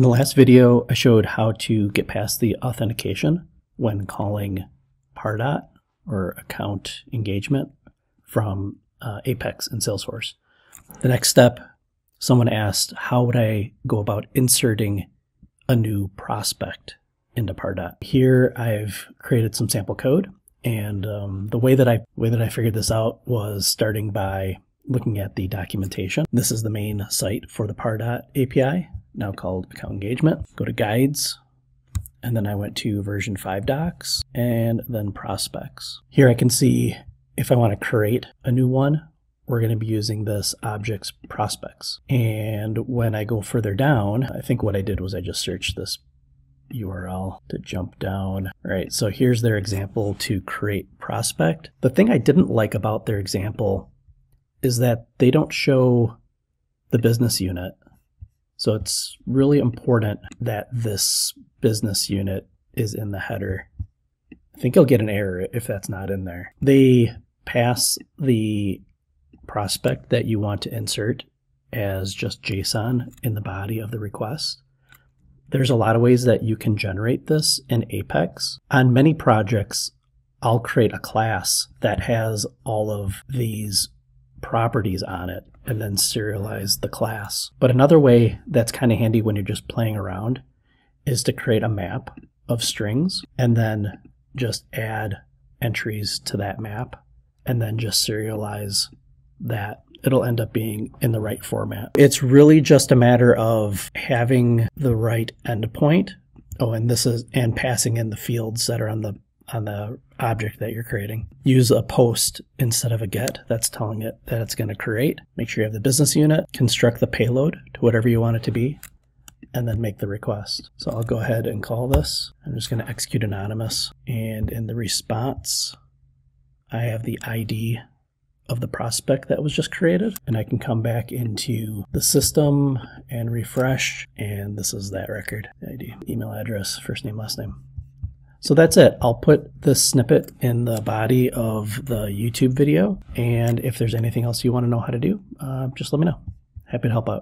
In the last video, I showed how to get past the authentication when calling Pardot or account engagement from uh, Apex in Salesforce. The next step, someone asked, how would I go about inserting a new prospect into Pardot? Here, I've created some sample code, and um, the way that I way that I figured this out was starting by looking at the documentation. This is the main site for the Pardot API, now called Account Engagement. Go to Guides, and then I went to version 5 docs, and then prospects. Here I can see if I want to create a new one, we're going to be using this objects prospects. And when I go further down, I think what I did was I just searched this URL to jump down. All right, so here's their example to create prospect. The thing I didn't like about their example is that they don't show the business unit. So it's really important that this business unit is in the header. I think you'll get an error if that's not in there. They pass the prospect that you want to insert as just JSON in the body of the request. There's a lot of ways that you can generate this in Apex. On many projects, I'll create a class that has all of these properties on it and then serialize the class. But another way that's kind of handy when you're just playing around is to create a map of strings and then just add entries to that map and then just serialize that it'll end up being in the right format. It's really just a matter of having the right endpoint. Oh, and this is and passing in the fields that are on the on the object that you're creating. Use a post instead of a get. That's telling it that it's going to create. Make sure you have the business unit. Construct the payload to whatever you want it to be and then make the request. So I'll go ahead and call this. I'm just going to execute anonymous. And in the response, I have the ID of the prospect that was just created. And I can come back into the system and refresh. And this is that record ID, email address, first name, last name. So that's it. I'll put this snippet in the body of the YouTube video. And if there's anything else you want to know how to do, uh, just let me know. Happy to help out.